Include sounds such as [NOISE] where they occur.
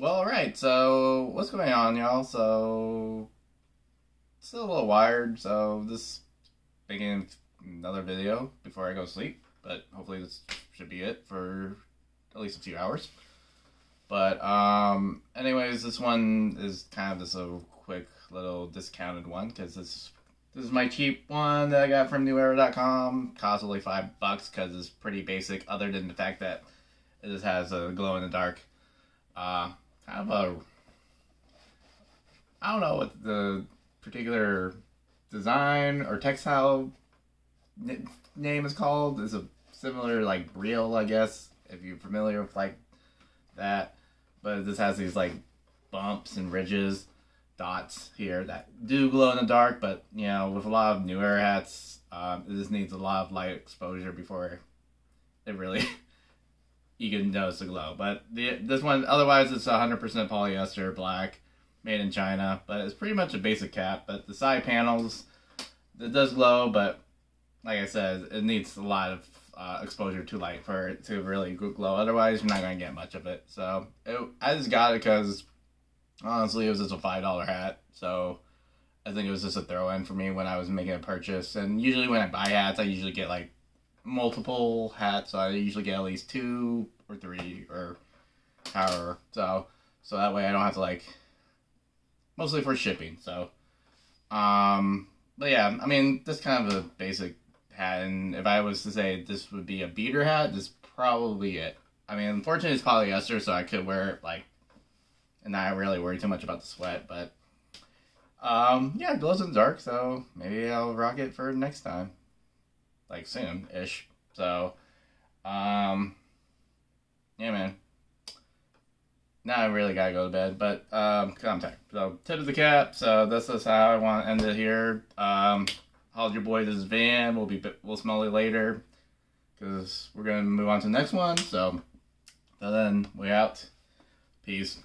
Well, alright, so what's going on, y'all? So, still a little wired, so this making another video before I go to sleep, but hopefully this should be it for at least a few hours. But, um, anyways, this one is kind of just a quick little discounted one because this this is my cheap one that I got from NewEra.com. Cost only five bucks because it's pretty basic, other than the fact that it just has a glow in the dark. Uh, of a I don't know what the particular design or textile n- name is called. It's a similar like real, I guess, if you're familiar with like that. But this has these like bumps and ridges, dots here that do glow in the dark. But you know, with a lot of New Era hats, um, just needs a lot of light exposure before it really [LAUGHS] you can notice the glow. But the this one, otherwise, it's 100% polyester black, made in China. But it's pretty much a basic cap. But the side panels, it does glow, but like I said, it needs a lot of uh, exposure to light for it to really glow. Otherwise, you're not gonna get much of it. So it, I just got it because honestly, it was just a five dollar hat. So I think it was just a throw in for me when I was making a purchase. And usually when I buy hats, I usually get like multiple hats. I usually get at least two or three or however. So so that way I don't have to like mostly for shipping. So um but yeah, I mean this kind of a basic hat and if I was to say this would be a beater hat, this is probably it. I mean unfortunately it's polyester so I could wear it like and not really worry too much about the sweat, but um yeah, it glows in the dark, so maybe I'll rock it for next time like soon ish. So, um, yeah, man. Now I really gotta go to bed, but um, contact. So tip of the cap. So this is how I want to end it here. Um, how's your boy? This is Van. We'll be we'll smell you later, cause we're gonna move on to the next one. So, till then, we out. Peace.